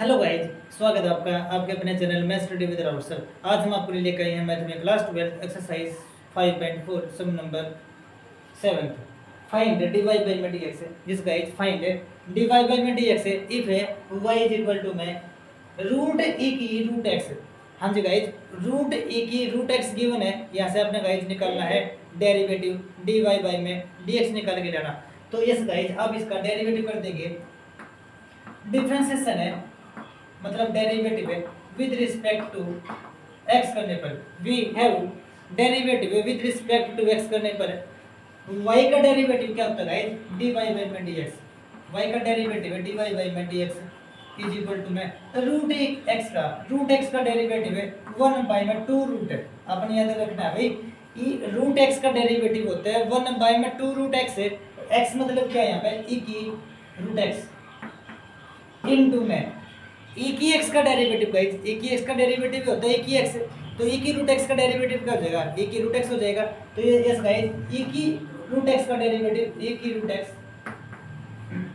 Hello guys स्वागत है आपका, आपके अपने चैनल में स्टडी विद राउत सर आज हम आपको लिए लेकर आए हैं मैथ में class twelfth exercise five point four sum number seven find d y by में डी एक्स है जिसका guys find d y by में डी एक्स है इफ़ है वाई इज़ इक्वल टू में रूट ई की रूट एक्स हाँ जी guys root e की रूट एक्स गिवन है, यहाँ से अपने गाइज़ निकालना है डेरिवेटिव डी वाई बाई में डी एक्स निकाल के जाना तो यस गाइज़ अब इसका डेरिवेटिव कर देंगे। डिफ्रेंसिएशन है मतलब डेरिवेटिव है विद रिस्पेक्ट टू एक्स करने पर। We. Have derivative with respect to x करने पर। Y का डेरिवेटिव क्या होता है dy बाई में dx y का डेरिवेटिव है dy बाई में dx इज़ इक्वल टू में रूट एक्स का। रूट एक्स का डेरिवेटिव है वन बाई में टू रूट है। अपने याद रखना है भाई रूट एक्स का डेरिवेटिव होता है वन बाई में टू रूट एक्स है। एक्स मतलब क्या है यहाँ पे? ई की रूट एक्स इनटू में। ई की एक्स का डेरिवेटिव का ई की एक्स का डेरिवेटिव होता है ई की एक्स तो ई की रूट एक्स का डेरिवेटिव क्या हो जाएगा? ई की रूट एक्स हो जाएगा. तो ये यस गाइस ई की रूट एक्स का डेरिवेटिव ई की रूट एक्स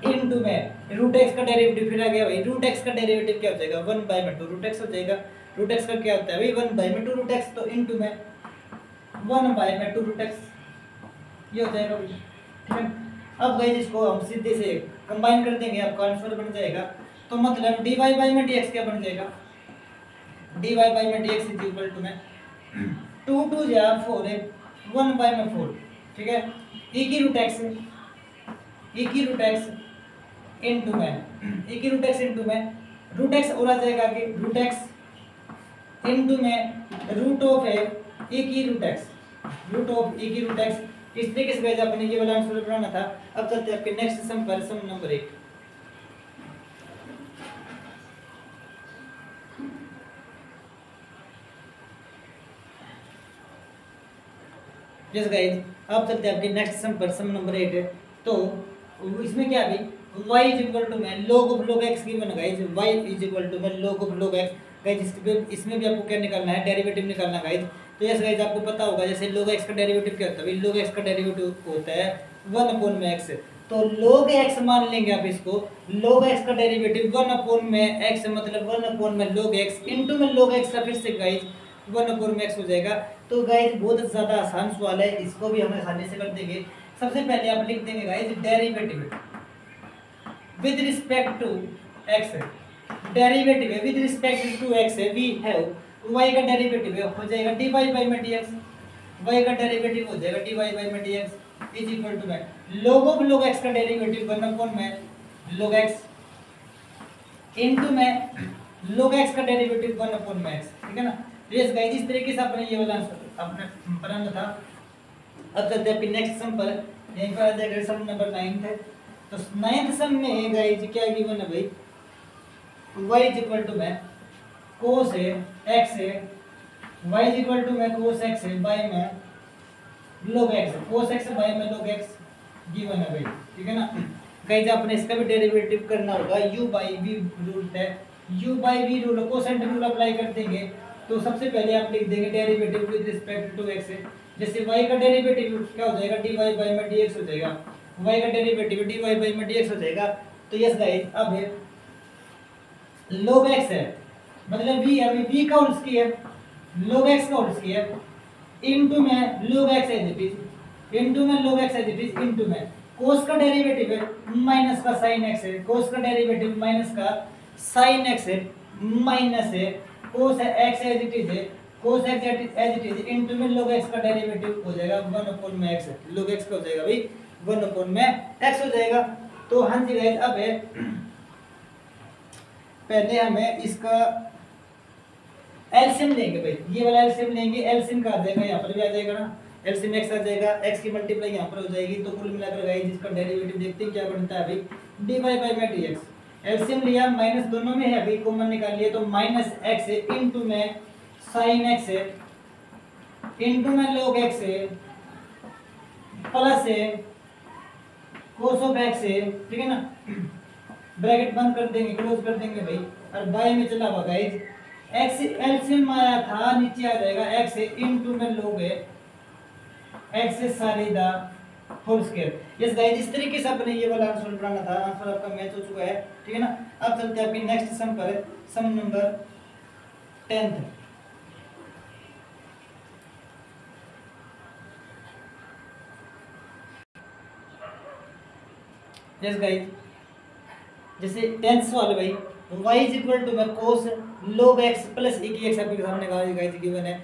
इनटू में रूट एक्स का डेरिवेटिव फिर आ गया भाई. रूट एक्स का डेरिवेटिव क्या हो जाएगा? वन बाई में टू रूट एक्स हो जाएगा. रूट एक्स का क्या होता है भाई? वन बाई में टू रूट एक्स तो इनटू में वन बाई में टू रूट एक्स ये हो जाएगा ठीक है? अब गाइस इसको हम सीधे से कंबाइन कर देंगे आपका आंसर बन जाएगा। तो मतलब डी वाई बाई में डी एक्स क्या बन जाएगा? डी वाई बाई में d x is equal to में टू टू जा फोर है वन बाई में फोर ठीक है? ई की रूट एक्स ई की रूट एक्स इन टू में ई की रूट एक्स इन टू में रूट एक्स और आ जाएगा आगे रूट एक्स इन टू में रूट ऑफ़ है ई की root x root of e की रूट एक्स इस तरीके से गए अपने ये वाला आंसर बनाना था? अब चलते हैं आपके नेक्स्ट सम पर सम नंबर एक। यस गाइस अब चलते हैं आपके नेक्स्ट सम पर सम नंबर एट तो इसमें क्या अभी? y इज़ इक्वल टू में log of log x given guys y is equal to में log of log x guys इसमें इसमें भी आपको क्या निकालना है? डेरिवेटिव निकालना गाइस तो यस गाइस आपको पता होगा, जैसे log x का डेरिवेटिव क्या होता है? log x का डेरिवेटिव होता है 1 अपॉन में x तो log x मान लेंगे आप इसको। Log x का डेरिवेटिव 1 अपॉन में x मतलब 1 अपॉन में log x इनटू में log x का फिर से गाइस 1 अपॉन में x हो जाएगा। तो गाइस बहुत ज़्यादा आसान सवाल है। इसको भी हम आसानी से कर देंगे। सबसे पहले आप लिख देंगे guys derivative with respect to x derivative है विद रिस्पेक्ट टू एक्स है वी हैव y का डेरिवेटिव है हो जाएगा dy बाई में dx, y का डेरिवेटिव हो जाएगा dy बाई में dx इज़ इक्वल टू में log ऑफ़ log x का डेरिवेटिव 1 अपॉन में? log x इनटू में log x का डेरिवेटिव 1 अपॉन में x ठीक है ना? यस गाइस इस तरीके से आपने ये वाला आंसर आपने बनाना था। अब चलते हैं नेक्स्ट सम पर। यहीं पर आ जाएगा सम नंबर नाइन्थ है तो नाइन्थ सम में गाइस क्या गिवन है भाई? Y इज़ इक्वल टू में cos है x है y इज़ इक्वल टू में cos x है बाय में log x, cos x by में log x गिवन है भाई, ठीक है ना? गाइस आपने इसका भी डेरिवेटिव करना होगा, u बाय v रूल है। u by v rule quotient rule apply कर देंगे तो सबसे पहले आप लिख देंगे derivative with respect to x जैसे y का डेरिवेटिव क्या हो जाएगा? dy बाई में dx हो जाएगा। y का डेरिवेटिव dy बाई में dx हो जाएगा। तो यस गाइस अब है log x है। मतलब v अभी v का होल स्क्वायर log x का होल स्क्वायर इनटू में log x as it is into में log x as it is into में। Cos का डेरिवेटिव है माइनस का sin x है। Cos का डेरिवेटिव माइनस का sin x है माइनस है। Cos x as it is है। Cos x as it is into में log x का डेरिवेटिव हो जाएगा 1 अपॉन में x log x का हो जाएगा भाई 1 अपॉन में x हो जाएगा। तो हाँ जी गाइस अब है पहले हमें इसका एलसीएम लेंगे भाई। ये वाला एलसीएम लेंगे एलसीएम का आ जाएगा, यहाँ पर भी आ जाएगा ना। एलसीएम x आ जाएगा, x की मल्टीप्लाई यहाँ पर हो जाएगी तो कुल मिलाकर गाइस इसका डेरिवेटिव देखते हैं, क्या बनता है भाई। dy बाई में dx एलसीएम लिया माइनस दोनों में है, अभी कॉमन निकाल लिया तो माइनस एक्स इनटू में साइन एक्स है इनटू में log x है प्लस है, cos ऑफ़ x है, ठीक है ना? ब्रैकेट बंद कर देंगे, क्लोज कर देंगे भाई। और बाय में चला हुआ गाइस x एलसीएम आया था, नीचे आ जाएगा। X है इनटू में x है सारी दा होल स्क्वायर यस गाइस इस तरीके से अपने ये वाला आंसर बनाना था। आंसर आपका मैच हो चुका है, ठीक है ना? अब चलते हैं आपके नेक्स्ट सम पर। Sum number tenth yes guys जैसे टेंथ सवाल भाई, y इज़ इक्वल टू मैं cos log x plus e की x आपके सामने गाइस गिवन है।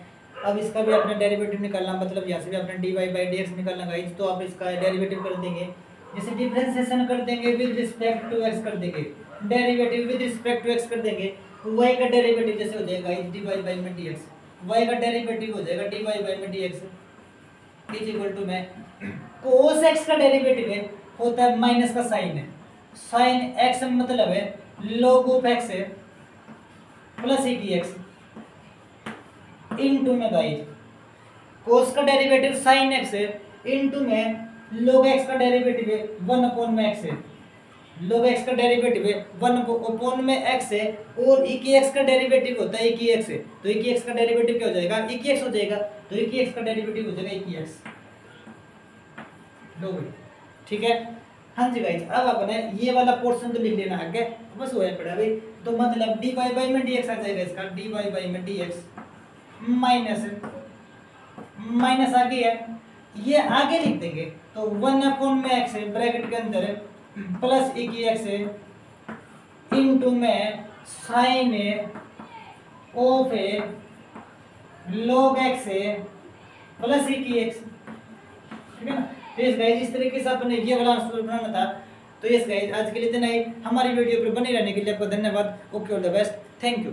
अब इसका भी अपना डेरिवेटिव निकालना मतलब यहाँ से भी अपना d y by d x निकालना गाइज़ तो आप इसका डेरिवेटिव कर देंगे। जैसे डिफ्रेंसिएशन कर देंगे विद रिस्पेक्ट टू एक्स कर देंगे। Derivative with respect to x कर देंगे। वाई का डेरिवेटिव जैसे हो जाएगा डी वाई बाई में डी एक्स वाई का डेरिवेटिव हो जाएगा डी वाई बाई में d x is equal to में। कोस एक्स का डेरिवेटिव है, होता है माइनस का साइन है। साइन एक्स मतलब है लोग ऑफ़ एक्स है प्लस ई की एक्स इनटू में गाइस कोस का डेरिवेटिव साइन एक्स है इनटू में log x का डेरिवेटिव है वन अपॉन में x है। log x का डेरिवेटिव है वन अपॉन में x है, और e की x का डेरिवेटिव होता है e की x है। तो e की x का डेरिवेटिव क्या हो जाएगा? e की x हो जाएगा। तो e की x का डेरिवेटिव हो जाएगा e की लो ठीक है? हाँ जी गाइस अब अपने ये वाला पोर्शन तो लिख लेना आगे। बस हो पड़ा भाई। तो मतलब डी वाई बाई में डी एक्स आ जाएगा इसका। डी वाई बाई में डी एक्स माइनस माइनस आगे है ये आगे लिख देंगे। तो वन अपॉन में एक्स है ब्रैकेट के अंदर। प्लस ए की एक्स है। इनटू में साइन है। ऑफ़ है। लॉग एक्स है। प्लस ए की एक्स ठीक है ना? तो इस तरीके से अपने ये वाला बनाना था। तो ये गाइस आज के लिए इतना ही। हमारी वीडियो पर बने रहने के लिए आपको धन्यवाद। Okay all the best thank you